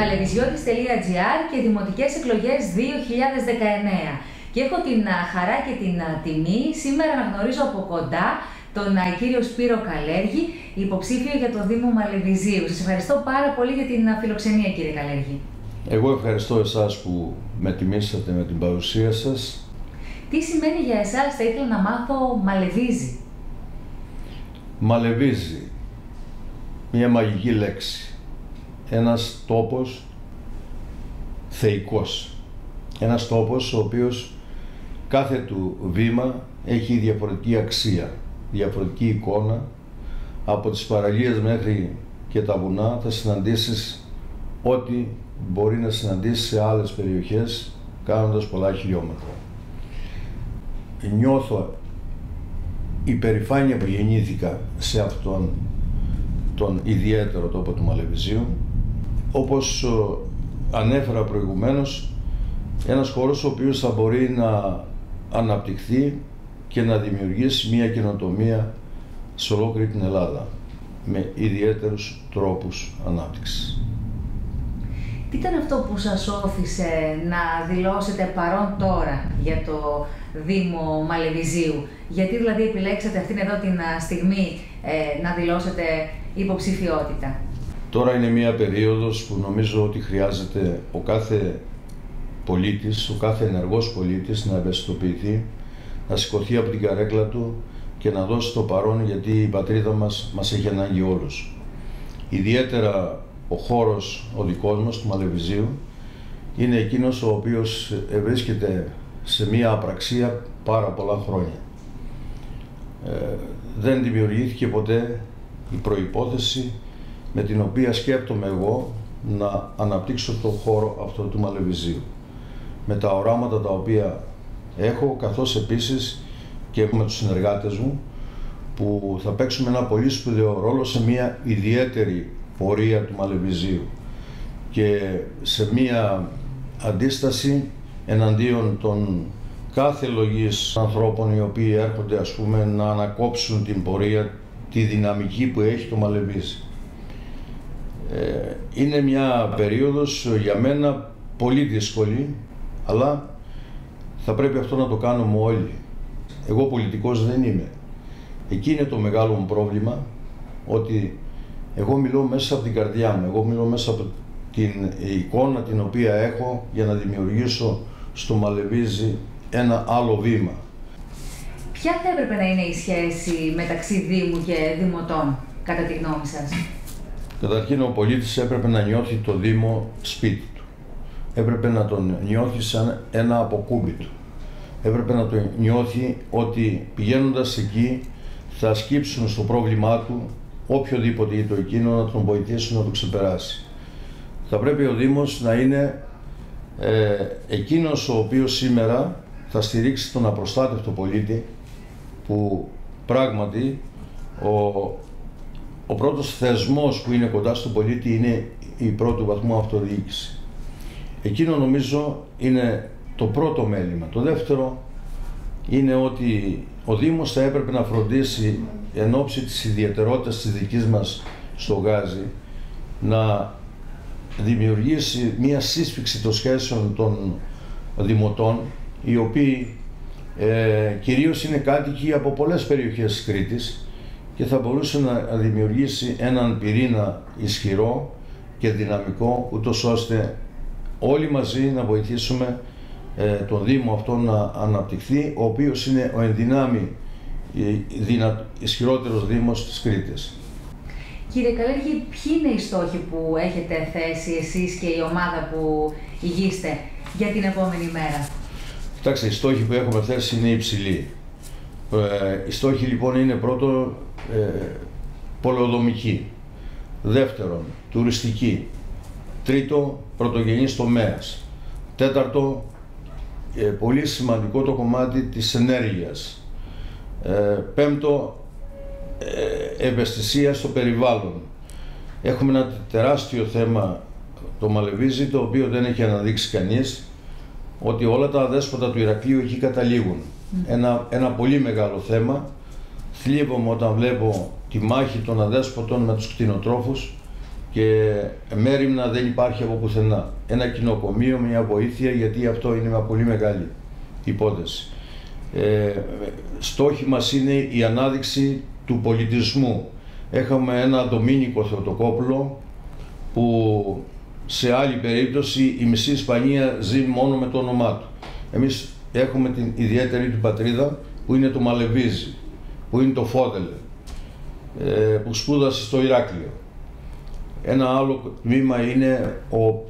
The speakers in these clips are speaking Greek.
μαλεβιζιώτης.gr και Δημοτικές Εκλογές 2019. Και έχω την χαρά και την τιμή σήμερα να γνωρίζω από κοντά τον κύριο Σπύρο Καλέργη, υποψήφιο για το Δήμο Μαλεβιζίου. Σας ευχαριστώ πάρα πολύ για την φιλοξενία κύριε Καλέργη. Εγώ ευχαριστώ εσάς που με τιμήσατε με την παρουσία σας. Τι σημαίνει για εσάς, θα ήθελα να μάθω, Μαλεβίζη. Μαλεβίζει. Μια μαγική λέξη ένας τόπος θεϊκός. Ένας τόπος ο οποίος κάθε του βήμα έχει διαφορετική αξία, διαφορετική εικόνα. Από τις παραλίες μέχρι και τα βουνά θα συναντήσεις ό,τι μπορεί να συναντήσεις σε άλλες περιοχές κάνοντας πολλά χιλιόμετρα. Νιώθω υπερηφάνεια που γεννήθηκα σε αυτόν τον ιδιαίτερο τόπο του Μαλεβιζίου όπως ανέφερα προηγουμένως, ένας χώρος ο οποίος θα μπορεί να αναπτυχθεί και να δημιουργήσει μια καινοτομία σε ολόκληρη την Ελλάδα με ιδιαίτερους τρόπους ανάπτυξης. Τι ήταν αυτό που σας όθησε να δηλώσετε παρόν τώρα για το Δήμο Μαλεβιζίου, γιατί δηλαδή επιλέξατε αυτήν εδώ την στιγμή ε, να δηλώσετε υποψηφιότητα; Τώρα είναι μια περίοδος που νομίζω ότι χρειάζεται ο κάθε πολίτης, ο κάθε ενεργός πολίτης να ευαισθητοποιηθεί, να σηκωθεί από την καρέκλα του και να δώσει το παρόν γιατί η πατρίδα μας μας έχει ανάγκη όλους. Ιδιαίτερα ο χώρος ο δικός μας του Μαλεβιζίου είναι εκείνος ο οποίος βρίσκεται σε μια απραξία πάρα πολλά χρόνια. Ε, δεν δημιουργήθηκε ποτέ η προϋπόθεση με την οποία σκέπτομαι εγώ να αναπτύξω το χώρο αυτό του Μαλεβιζίου. Με τα οράματα τα οποία έχω, καθώς επίσης και με τους συνεργάτες μου, που θα παίξουμε ένα πολύ σπουδαίο ρόλο σε μια ιδιαίτερη πορεία του Μαλεβιζίου και σε μια αντίσταση εναντίον των κάθε λογής ανθρώπων οι οποίοι έρχονται ας πούμε να ανακόψουν την πορεία, τη δυναμική που έχει το Μαλεβίζι. Ε, είναι μια περίοδος για μένα πολύ δύσκολη, αλλά θα πρέπει αυτό να το κάνουμε όλοι. Εγώ πολιτικός δεν είμαι. Εκεί είναι το μεγάλο μου πρόβλημα, ότι εγώ μιλώ μέσα από την καρδιά μου, εγώ μιλώ μέσα από την εικόνα την οποία έχω για να δημιουργήσω στο Μαλεβίζι ένα άλλο βήμα. Ποια θα έπρεπε να είναι η σχέση μεταξύ Δήμου και Δημοτών, κατά τη γνώμη σας; Καταρχήν ο πολίτης έπρεπε να νιώθει το Δήμο σπίτι του. Έπρεπε να τον νιώθει σαν ένα αποκούμπι του. Έπρεπε να τον νιώθει ότι πηγαίνοντας εκεί θα σκύψουν στο πρόβλημά του οποιοδήποτε ή το εκείνο να τον βοηθήσουν να το ξεπεράσει. Θα πρέπει ο Δήμος να είναι ε, εκείνος ο οποίος σήμερα θα στηρίξει τον απροστάτευτο πολίτη που πράγματι ο, ο πρώτος θεσμός που είναι κοντά στον πολίτη είναι η πρώτου βαθμού αυτοδιοίκηση. Εκείνο νομίζω είναι το πρώτο μέλημα. Το δεύτερο είναι ότι ο Δήμος θα έπρεπε να φροντίσει εν ώψη της ιδιαιτερότητας της δικής μας στο Γάζι να δημιουργήσει μία σύσφυξη των σχέσεων των δημοτών οι οποίοι ε, κυρίως είναι κάτοικοι από πολλές περιοχές της Κρήτης και θα μπορούσε να δημιουργήσει έναν πυρήνα ισχυρό και δυναμικό ούτως ώστε όλοι μαζί να βοηθήσουμε ε, τον Δήμο αυτό να αναπτυχθεί ο οποίος είναι ο ενδυνάμει δυνα... ισχυρότερος Δήμος της Κρήτης. Κύριε Καλέργη, ποιοι είναι οι στόχοι που έχετε θέσει εσείς και η ομάδα που ηγείστε για την επόμενη μέρα; Κοιτάξτε, οι στόχοι που έχουμε θέσει είναι υψηλοί. Ε, οι στόχοι λοιπόν είναι πρώτο ε, πολεοδομική, δεύτερον τουριστική, τρίτο πρωτογενής τομέας, τέταρτο ε, πολύ σημαντικό το κομμάτι της ενέργειας, ε, πέμπτο ε, ευαισθησία στο περιβάλλον. Έχουμε ένα τεράστιο θέμα το Μαλεβίζι το οποίο δεν έχει αναδείξει κανείς ότι όλα τα αδέσποτα του Ηρακλείου εκεί καταλήγουν. Ένα, ένα πολύ μεγάλο θέμα. Θλίβομαι όταν βλέπω τη μάχη των αδέσποτων με τους κτηνοτρόφους και μέρημνα δεν υπάρχει από πουθενά. Ένα κοινοκομείο, μια βοήθεια, γιατί αυτό είναι μια πολύ μεγάλη υπόθεση. Ε, στόχοι μας είναι η ανάδειξη του πολιτισμού. Έχουμε ένα Ντομίνικο Θεοτοκόπουλο που σε άλλη περίπτωση η μισή Ισπανία ζει μόνο με το όνομά του. Εμείς έχουμε την ιδιαίτερη του πατρίδα που είναι το Μαλεβίζι, που είναι το Φόδελε, ε, που σπούδασε στο Ηράκλειο. Ένα άλλο τμήμα είναι ο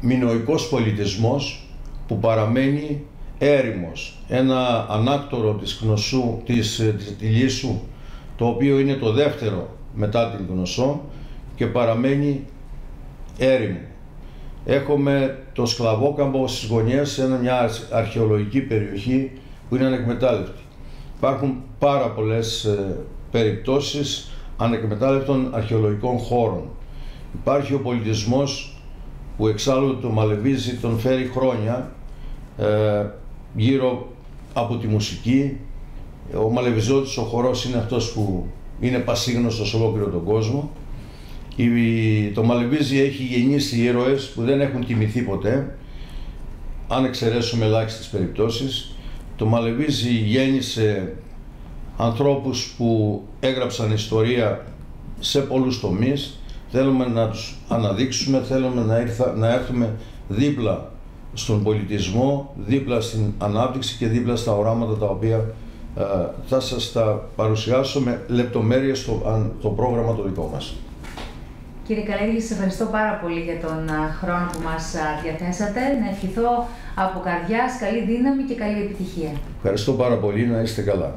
μινοϊκός πολιτισμός που παραμένει έρημος, ένα ανάκτορο της γνωσού, της, της, της το οποίο είναι το δεύτερο μετά την γνωσό και παραμένει έρημο. Έχουμε το Σκλαβόκαμπο στις γωνιές, σε μια αρχαιολογική περιοχή που είναι ανεκμετάλλευτη. Υπάρχουν πάρα πολλές ε, περιπτώσεις ανεκμετάλλευτων αρχαιολογικών χώρων. Υπάρχει ο πολιτισμός που εξάλλου το Μαλεβίζι τον φέρει χρόνια ε, γύρω από τη μουσική. Ο Μαλεβιζότης ο χορός είναι αυτός που είναι πασίγνωστος σε ολόκληρο τον κόσμο. το Μαλεβίζι έχει γεννήσει ήρωες που δεν έχουν τιμηθεί ποτέ, αν εξαιρέσουμε ελάχιστες περιπτώσεις. Το Μαλεβίζι γέννησε ανθρώπους που έγραψαν ιστορία σε πολλούς τομείς. Θέλουμε να τους αναδείξουμε, θέλουμε να, ήρθα, να έρθουμε δίπλα στον πολιτισμό, δίπλα στην ανάπτυξη και δίπλα στα οράματα τα οποία ε, θα σας τα παρουσιάσω με λεπτομέρειες στο, το πρόγραμμα το δικό μας. Κύριε Καλέγη, σας ευχαριστώ πάρα πολύ για τον χρόνο που μας διαθέσατε. Να ευχηθώ από καρδιάς καλή δύναμη και καλή επιτυχία. Ευχαριστώ πάρα πολύ. Να είστε καλά.